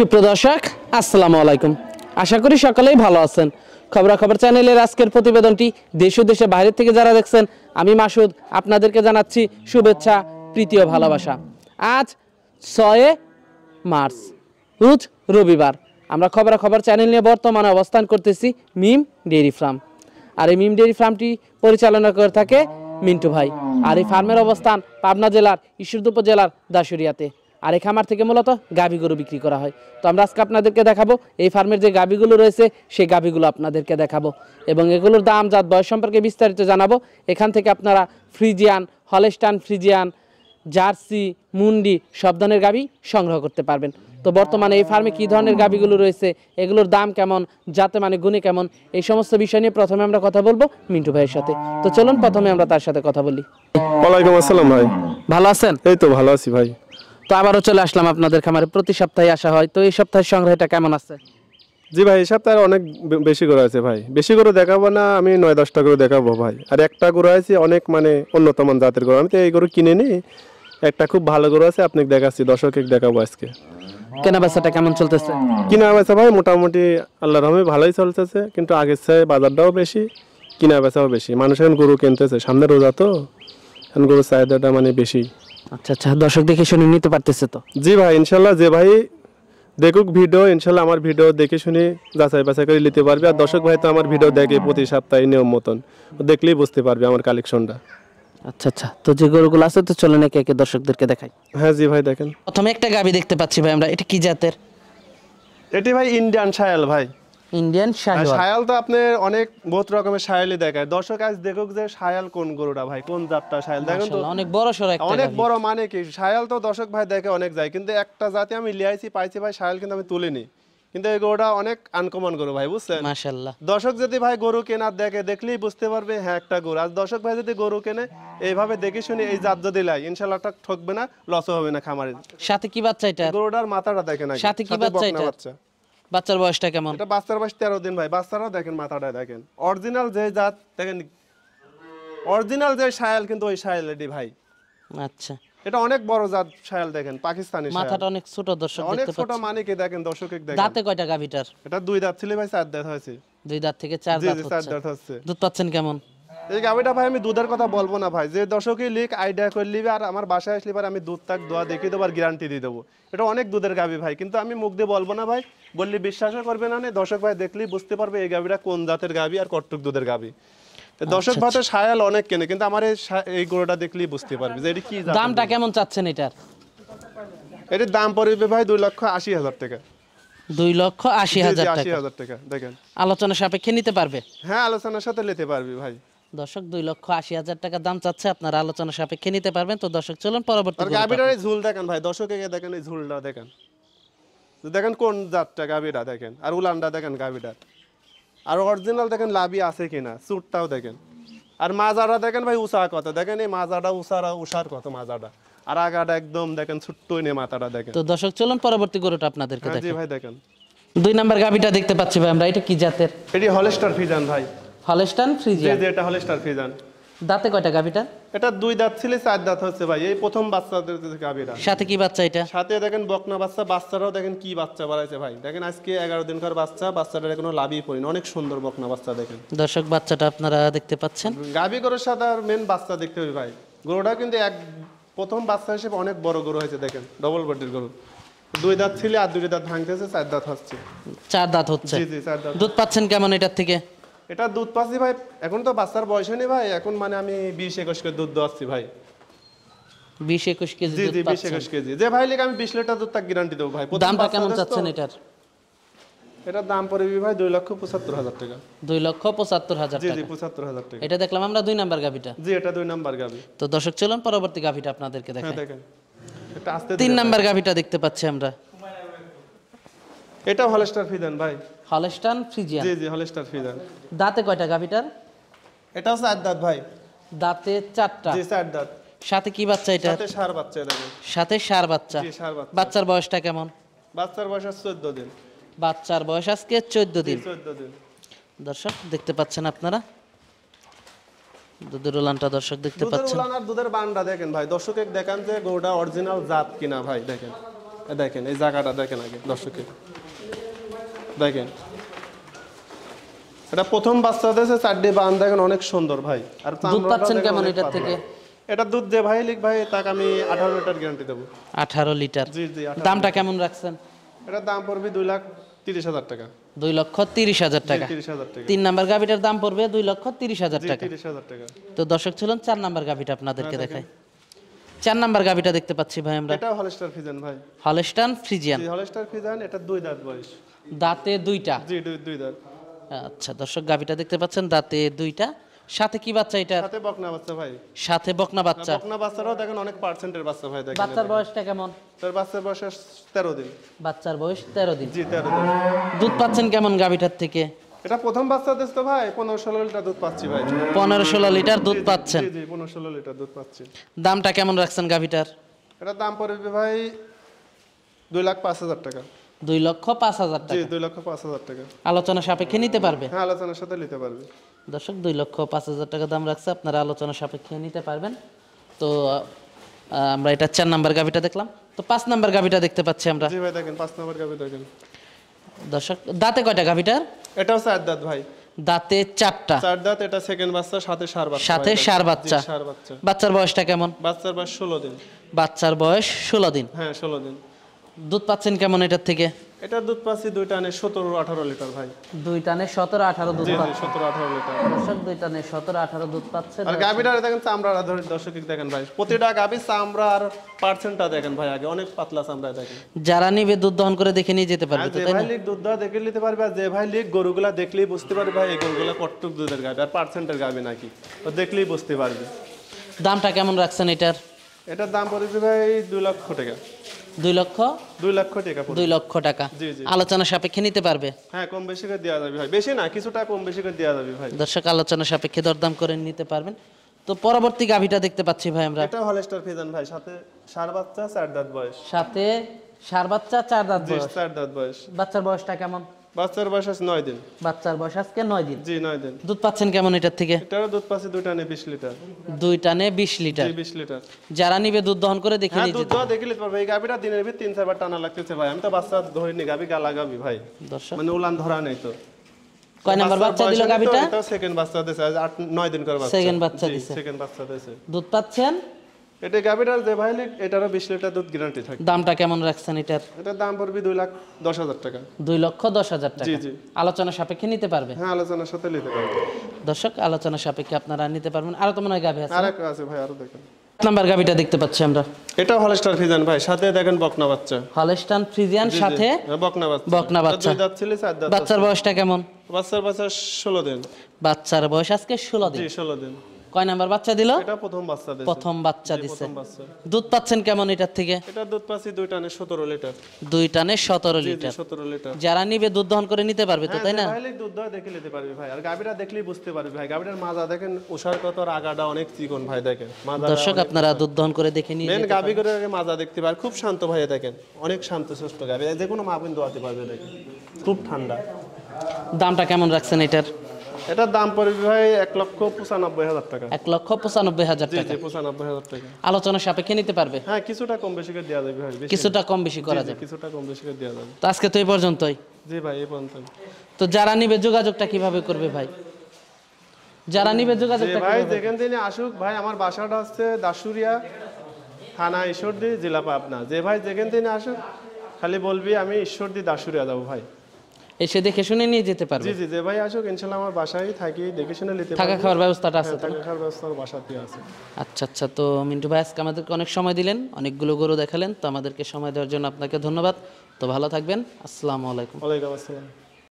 সুপ্রদর্শক, আসসালামু আলাইকুম। আশা করি সকলেই ভালো আছেন। খবরাখবর চ্যানেলের আজকের প্রতিবেদনটি দেশ ও দেশের বাইরে থেকে যারা দেখছেন, আমি মাসুদ আপনাদেরকে জানাচ্ছি শুভেচ্ছা, প্রীতি ও ভালোবাসা। আজ ছয়ে মার্চ, রোজ রবিবার। আমরা খবরাখবর চ্যানেল নিয়ে বর্তমানে অবস্থান করতেছি মিম ডেয়ারি ফার্ম। আর এই মিম ডেয়ারি ফার্মটি পরিচালনা করে থাকে মিন্টু ভাই। আর এই ফার্মের অবস্থান পাবনা জেলার ঈশ্বরদ জেলার দাসুরিয়াতে আর এই খামার থেকে মূলত গাভী গরু বিক্রি করা হয়। তো আমরা আজকে আপনাদেরকে দেখাবো এই ফার্মের যে গাভীগুলো রয়েছে সেই গাভীগুলো আপনাদেরকে দেখাবো। এবং এগুলোর দাম জাত বয়স সম্পর্কে বিস্তারিত জানাব। এখান থেকে আপনারা ফ্রিজিয়ান হলেস্টান ফ্রিজিয়ান জার্সি মুন্ডি সব ধরনের গাভী সংগ্রহ করতে পারবেন। তো বর্তমানে এই ফার্মে কী ধরনের গাভীগুলো রয়েছে এগুলোর দাম কেমন যাতে মানে গুণে কেমন এই সমস্ত বিষয় নিয়ে প্রথমে আমরা কথা বলব মিন্টু ভাইয়ের সাথে। তো চলুন প্রথমে আমরা তার সাথে কথা বলি। ওয়ালাইকুম আসসালাম ভাই। ভালো আছেন? এই তো ভালো আছি ভাই। তো আবারও চলে আসলাম আপনাদের খামারে। প্রতি সপ্তাহে আসা হয়। তো এই সপ্তাহের সংগ্রহটা কেমন আছে? জি ভাই এই সপ্তাহে অনেক বেশি করে আছে ভাই। বেশি করে দেখাবো না আমি নয় দশটা করে দেখাবো ভাই। আর একটা গরু আছে অনেক মানে উন্নত মান জাতের গরু। আমি তো এই গরু কিনে নি একটা খুব ভালো গরু আছে আপনাকে দেখাচ্ছি দর্শকে দেখাবো আজকে। কেনা বেচাটা কেমন চলতেছে? কিনা বেচা ভাই মোটামুটি আল্লাহ রহমে ভালোই চলতেছে। কিন্তু আগের চেয়ে বাজারটাও বেশি কিনা বেচাও বেশি। মানুষ এখন গরু কিনতেছে সামনে রোজা তো। এখন গরুর চাহিদাটা মানে বেশি। আচ্ছা আচ্ছা দর্শক দেখে শুনে নিতে পারতেছে তো? জি ভাই ইনশাল্লাহ যে ভাই দেখুক ভিডিও ইনশাল্লাহ আমার ভিডিও দেখে শুনে যাচাই বাছাই করে নিতে পারবে। আর দর্শক ভাই তো আমার ভিডিও দেখে প্রতি সপ্তাহে নিয়ম মতন দেখলেই বুঝতে পারবে আমার কালেকশনটা আচ্ছা আচ্ছা তো যে গরুগুলো আছে তো চলে নাকি একে দর্শকদেরকে দেখাই। হ্যাঁ জি ভাই দেখেন। প্রথমে একটা গাবি দেখতে পাচ্ছি ভাই আমরা এটা কি জাতের? এটি ভাই ইন্ডিয়ান শায়াল ভাই। ইন্ডিয়ান আর শায়াল তো আপনি অনেক বহুত রকমের শায়ালই দেখায়। দর্শক আজ দেখুক যে শায়াল কোন গরুটা ভাই কোন জাতটা শায়াল। দেখেন তো অনেক বড় সড় একটা অনেক বড় মানে কি? শায়াল তো দর্শক ভাই দেখে অনেক যায় কিন্তু একটা জাতি আমি লিয়াইছি পাইছি ভাই শায়াল কিন্তু আমি তুলিনি। কিন্তু এই গরুটা অনেক আনকমন গরু ভাই বুঝছেন? মাশাআল্লাহ। দর্শক যদি ভাই গরু কেনার দেখে দেখলেই বুঝতে পারবে হ্যাঁ একটা গরু। আর দর্শক ভাই যদি গরু কেনে এইভাবে দেখে শুনে এই জাত যদি লাই ইনশাল্লাহ একটা ঠকবে না লসও হবে না খামারে। সাথে কি বাচ্চা এটা? গরুটার মাথাটা দেখেন আগে। সাথে কি বাচ্চা এটা? বাচ্চা বাচ্চার বয়সটা কেমন? এটা বাচ্চার বয়স তেরো দিন ভাই। বাচ্চারাও দেখেন মাথাটা দেখেন। অরিজিনাল যে জাত দেখেন অরিজিনাল যে শায়াল কিন্তু ওই শায়াল এটি ভাই। আচ্ছা। এটা অনেক বড় জাত শায়াল দেখেন পাকিস্তানি মাথাটা অনেক ছোট দর্শক অনেক ছোট মানে কি দেখেন দর্শকে দেখেন। দাঁতে কয়টা গাভিটার? এটা দুই দাঁত ছিল ভাই চার দাঁত হয়েছে। দুই দাঁত থেকে চার দাঁত হচ্ছে। দুধ পাচ্ছেন কেমন? এই গাভিটা ভাই আমি দুধের কথা বলব না ভাই। যে দর্শকই লিখ আইডিয়া করে নিবে আর আমার বাসায় আসলে পরে আমি দুধ তাক দোয়া দেখিয়ে দেবো আর গ্যারান্টি দিয়ে দেবো। এটা অনেক দুধের গাভি ভাই কিন্তু আমি মুখ দিয়ে বলব না ভাই। বললে বিশ্বাসও করবে না দর্শক ভাই দেখলেই বুঝতে পারবে এই গাভিটা কোন জাতের গাভি আর দুধের গাভি দর্শক সায়াল অনেক কেনে কিন্তু আমার এই গরুটা দেখলেই বুঝতে পারবে যে এটি কি দামটা কেমন চাচ্ছেন এটার? এটির দাম পড়বে ভাই দুই লক্ষ আশি হাজার টাকা। দুই লক্ষ আশি হাজার টাকা। দেখেন। আলোচনা সাপেক্ষে নিতে পারবে? হ্যাঁ আলোচনার সাথে নিতে পারবি ভাই। দর্শক দুই লক্ষ আশি হাজার টাকা দাম চাচ্ছে। আপনারা আলোচনা সাপেক্ষে নিতে পারবেন। তো দর্শক চলুন পরবর্তী ঝুল দেখেন ভাই দর্শকে দেখেন এই ঝুলটা দেখেন। দেখেন কোন জাতটা গাভিটা দেখেন আর উলানটা দেখেন গাভিটার আর অরিজিনাল দেখেন লাভি আছে কিনা সুটটাও দেখেন। আর মাজাটা দেখেন ভাই উষা কত দেখেন এই মাজাটা উষারা উষার কত মাজাটা। আর আগাটা একদম দেখেন ছোট্ট নিয়ে মাথাটা দেখেন। তো দর্শক চলুন পরবর্তী গরুটা আপনাদেরকে হ্যাঁ জি দেখেন। ভাই দেখেন। দুই নাম্বার গাভিটা দেখতে পাচ্ছি ভাই আমরা এটা কি জাতের? এটি হলস্টার ফিজান ভাই। হলেস্টান জি ফ্রিজিয়ান জি এটা হলস্টার ফিজান দাঁতে কয়টা গাভিটা? এটা দুই দাঁত ছিল চার দাঁত হচ্ছে ভাই। এই প্রথম বাচ্চাদের যে গাভিটা। সাথে কি বাচ্চা এটা? সাথে দেখেন বকনা বাচ্চা বাচ্চারাও দেখেন কি বাচ্চা বাড়াইছে ভাই। দেখেন আজকে এগারো দিনকার বাচ্চা বাচ্চাটার কোনো লাভই পড়িনি। অনেক সুন্দর বকনা বাচ্চা দেখেন। দর্শক বাচ্চাটা আপনারা দেখতে পাচ্ছেন। গাভি গরুর সাথে আর মেন বাচ্চা দেখতে হবে ভাই। গরুটা কিন্তু এক প্রথম বাচ্চা হিসেবে অনেক বড় গরু হয়েছে দেখেন। ডবল বডির গরু। দুই দাঁত ছিল আর দুই দাঁত ভাঙতেছে চার দাঁত হচ্ছে। চার দাঁত হচ্ছে। জি জি চার দাঁত। দুধ পাচ্ছেন কেমন এটার থেকে? এটা দুধ পাচ্ছি ভাই। এখন তো বাচ্চার বয়স হয়নি ভাই। এখন মানে আমি বিশ একুশ করে দুধ দোয়াচ্ছি ভাই। বিশ একুশ কেজি জি জি বিশ একুশ কেজি। যে ভাই লিখে আমি বিশ লিটার দুধ তাক গ্যারান্টি দেবো ভাই। দামটা কেমন চাচ্ছেন এটার? এটার দাম পড়বে ভাই দুই লক্ষ পঁচাত্তর হাজার টাকা। দুই লক্ষ পঁচাত্তর হাজার জি জি পঁচাত্তর হাজার টাকা। এটা দেখলাম আমরা দুই নাম্বার গাভিটা। জি এটা দুই নাম্বার গাবি তো দর্শক চলুন পরবর্তী গাভিটা আপনাদেরকে হ্যাঁ দেখাই। দেখেন। এটা আসতে তিন নাম্বার গাভিটা দেখতে পাচ্ছি আমরা। এটা হলস্টার ফিদান ভাই। হলেস্টান ফ্রিজিয়ান। জি জি হলস্টার ফিদান দাঁতে কয়টা গাভিটার? এটাও চার দাঁত ভাই। দাঁতে চারটা। জি চার দাঁত। সাথে কি বাচ্চা এটা? সাথে সার বাচ্চা দেখেন সাথে সার বাচ্চা। জি সার বাচ্চা। বাচ্চার বয়সটা কেমন? বাচ্চার বয়স আছে চোদ্দ দিন। বাচ্চার বয়স আজকে চোদ্দ জি দিন। চোদ্দ দিন। দর্শক দেখতে পাচ্ছেন আপনারা? দুধের উলানটা দর্শক দেখতে দুধের পাচ্ছেন। উলান আর দুধের বান্ডা দেখেন ভাই। দর্শকে দেখান যে গরুটা অরিজিনাল জাত কিনা ভাই দেখেন। এ দেখেন এই জায়গাটা দেখেন আগে দর্শকের। দেখেন। এটা প্রথম বাচ্চা দিয়েছে চারটি বান দেখেন অনেক সুন্দর ভাই। আর দুধ পাচ্ছেন কেমন পাতলা। থেকে? এটা দুধ দে ভাই লিখ ভাই তাকে আমি আঠারো লিটার গ্যারান্টি দেবো। আঠারো লিটার? জি জি দামটা কেমন রাখছেন? এটার দাম পড়বে দুই লাখ তিরিশ হাজার টাকা। লক্ষ তিরিশ হাজার টাকা। তিরিশ হাজার টাকা। তিন নাম্বার গাভিটার দাম পড়বে দুই লক্ষ তিরিশ হাজার টাকা। তিরিশ হাজার টাকা। তো দর্শক ছিলেন চার নাম্বার গাভিটা আপনাদেরকে হ্যাঁ, দেখাই। চার নাম্বার গাভিটা দেখতে পাচ্ছি ভাই আমরা। এটা হলস্টার ফিজান ভাই। হলস্টান ফ্রিজিয়ান হলস্টার ফিজান এটা দুই দাঁত বয়স। দাঁতে দুইটা। জি দুই দাঁত। আচ্ছা দর্শক গাভিটা দেখতে পাচ্ছেন দাঁতে দুইটা। সাথে কি বাচ্চা এটা? সাথে বকনা বাচ্চা ভাই। সাথে বকনা বাচ্চা। বকনা বাচ্চারাও দেখেন অনেক পার্সেন্টের বাচ্চা ভাই দেখেন বাচ্চার বয়সটা কেমন? তার বাচ্চার বয়স তেরো দিন। বাচ্চার বয়স তেরো দিন। জি তেরো দিন। দুধ পাচ্ছেন কেমন গাভিটার থেকে? এটা প্রথম বাচ্চা দিস তো ভাই পনেরো ষোলো লিটার দুধ পাচ্ছি ভাই। পনেরো ষোলো লিটার দুধ পাচ্ছেন জি জি পনেরো ষোলো লিটার দুধ পাচ্ছি। দামটা কেমন রাখছেন গাভিটার? এটা দাম পড়বে ভাই দুই লাখ পাঁচ হাজার টাকা। দুই লক্ষ পাঁচ হাজার টাকা। দুই লক্ষ পাঁচ হাজার টাকা। আলোচনা সাপেক্ষে নিতে পারবে? হ্যাঁ আলোচনার সাথে নিতে পারবে। দর্শক দুই লক্ষ পাঁচ হাজার টাকা দাম রাখছে আপনারা আলোচনা সাপেক্ষে নিতে পারবেন। তো আমরা এটা চার নাম্বার গাভিটা দেখলাম। তো পাঁচ নাম্বার গাভিটা দেখতে পাচ্ছি আমরা। জি ভাই দেখেন পাঁচ নম্বর গাবি দেখেন। দর্শক দাঁতে কয়টা গাভিটার? এটাও চার দাঁত ভাই। দাঁতে চারটা। চার দাঁত এটা সেকেন্ড বাচ্চা সাথে সার বাচ্চা সাথে জি, বাচ্চা। ষাঁড় বাচ্চা। বাচ্চার বয়সটা কেমন? বাচ্চার বয়স ষোলো দিন। বাচ্চার বয়স ষোলো দিন। হ্যাঁ ষোলো দিন। দুধ পাচ্ছেন কেমন এটার থেকে? এটা দুধ পাচ্ছি দুই টানে সতেরো আঠারো লিটার ভাই। দুই টানে সতেরো আঠারো দুধ সতেরো আঠারো লিটার। দর্শক দুই টানে সতেরো আঠারো দুধ পাচ্ছেন। আর গাবিটা দেখেন চামড়া দর্শক দেখেন ভাই। প্রতিটা গাবি চামড়া আর পার্সেন্টটা দেখেন ভাই আগে অনেক পাতলা চামড়া দেখেন। যারা নিবে দুধ দহন করে দেখে নিয়ে যেতে পারবে যে ভাই লিগ দুধ দেখে নিতে পারবে আর যে ভাই লিগ গরুগুলা দেখলেই বুঝতে পারবে ভাই এই গরুগুলা কটটুক দুধের গাবি আর পার্সেন্টের গাবি নাকি? ও দেখলেই বুঝতে পারবে। দামটা কেমন রাখছেন এটার? এটার দাম পড়েছে ভাই দুই লক্ষ টাকা। দুই লক্ষ? দুই লক্ষ টাকা দুই লক্ষ টাকা। আলোচনা সাপেক্ষে নিতে পারবে? হ্যাঁ কম বেশি করে দেওয়া যাবে ভাই। বেশি না কিছুটা কম বেশি করে দেওয়া যাবে ভাই। দর্শক আলোচনা সাপেক্ষে দরদাম করে নিতে পারবেন। তো পরবর্তী গাভিটা দেখতে পাচ্ছি ভাই আমরা। এটা হলস্টার ফিজান ভাই সাথে সার বাচ্চা চার দাঁত বয়স। সাথে সার বাচ্চা চার দাঁত বয়স। চার দাঁত বয়স। বাচ্চার বয়সটা কেমন? বাচ্চার বয়স আছে দিন। বাচ্চার বয়স আজকে দিন। জি দিন। দুধ পাচ্ছেন কেমন এটার থেকে? এটারও দুধ পাচ্ছে নেই বিশ লিটার। দুই টানে বিশ লিটার। জি বিশ লিটার। যারা নিবে দুধ দহন করে দেখে হ্যাঁ দুধ দেখে নিতে পারবে। এই গাবিটা দিনের ভিতর তিন চারবার টানা লাগতেছে ভাই। আমি তো বাচ্চা ধরিনি গাবি গালা গাবি ভাই। দর্শক। মানে উলান ধরা নেই তো। কয় নাম্বার বাচ্চা দিল সেকেন্ড বাচ্চা দিয়েছে আজ আট নয় দিন করে বাচ্চা। Second বাচ্চা দিছে। সেকেন্ড বাচ্চা দিয়েছে দুধ পাচ্ছেন? এটা গাবিটার যে ভাই এটারও বিশ লিটার দুধ গ্যারান্টি থাকে। দামটা কেমন রাখছেন এটার? এটার দাম পড়বে দুই লাখ দশ হাজার টাকা। দুই লক্ষ দশ হাজার টাকা? জি জি। আলোচনা সাপেক্ষে নিতে পারবে? হ্যাঁ আলোচনার সাথে নিতে পারবে। দর্শক আলোচনা সাপেক্ষে আপনারা নিতে পারবেন আরও তো মনে হয় গাভি আছে আর একটা আছে ভাই আরও দেখেন। নাম্বার গাভিটা দেখতে পাচ্ছি আমরা। এটা হলস্টার ফিজান ভাই সাথে দেখেন বকনা বাচ্চা। হলস্টান ফ্রিজিয়ান সাথে হ্যাঁ, বকনা বাচ্চা। বকনা বাচ্চা। দাঁত ছিল চার দাঁত বাচ্চার বয়সটা কেমন? বাচ্চার বাচ্চা ষোলো দিন। বাচ্চার বয়স আজকে ষোলো দিন। জি ষোলো দিন। কয় নাম্বার বাচ্চা দিল? এটা প্রথম বাচ্চা দিয়েছে প্রথম বাচ্চা দিছে। দুধ পাচ্ছেন কেমন এটার থেকে? এটা দুধ পাচ্ছি দুই টানে সতেরো লিটার। দুই টানে সতেরো জি জি লিটার। সতেরো লিটার। যারা নিবে দুধ দহন করে নিতে পারবে তো তাই না? ভাই দুধ দেওয়া দেখে নিতে পারবি ভাই। আর গাবিটা দেখলেই বুঝতে পারবি ভাই। গাবিটার মাজা দেখেন উষার কত আর আগাটা অনেক চিকন ভাই দেখেন। মাজা দর্শক আপনারা দুধ দহন করে দেখে নিয়ে মেন গাবি করে আগে মাজা দেখতে পার খুব শান্ত ভাই দেখেন। অনেক শান্ত সুস্থ গাবি যে কোনো মা বোন দোয়াতে পারবে দেখেন। খুব ঠান্ডা। দামটা কেমন রাখছেন এটার? এটার দাম পড়বে ভাই এক লক্ষ পঁচানব্বই হাজার টাকা। এক লক্ষ পঁচানব্বই হাজার টাকা। পঁচানব্বই হাজার টাকা। আলোচনা সাপেক্ষে নিতে পারবে? হ্যাঁ কিছুটা কম বেশি করে দেওয়া যাবে ভাই কিছুটা কম বেশি করা যাবে। কিছুটা কম বেশি করে দেওয়া যাবে। তো আজকে তো এই পর্যন্তই। জি ভাই এই পর্যন্ত তো যারা নিবে যোগাযোগটা কীভাবে করবে ভাই? যারা নিবে যোগাযোগটা ভাই যেখান থেকে আসুক ভাই আমার বাসাটা হচ্ছে দাসুরিয়া থানা ঈশ্বরদী জেলা পাবনা। যে ভাই যেখান থেকে আসুক খালি বলবি আমি ঈশ্বরদী দাসুরিয়া যাব ভাই। এসে দেখে শুনে নিয়ে যেতে পারবে। জি জি যে ভাই আসুক ইনশাল্লাহ আমার বাসায় থাকি দেখে শুনে নিতে থাকা খাওয়ার ব্যবস্থাটা আছে হ্যাঁ, থাকা খাওয়ার ব্যবস্থা বাসাতে আছে। আচ্ছা আচ্ছা তো মিন্টু ভাই আজকে আমাদেরকে অনেক সময় দিলেন অনেকগুলো গরু দেখালেন তো আমাদেরকে সময় দেওয়ার জন্য আপনাকে ধন্যবাদ। তো ভালো থাকবেন আসসালামু আলাইকুম। ওয়ালাইকুম আসসালাম।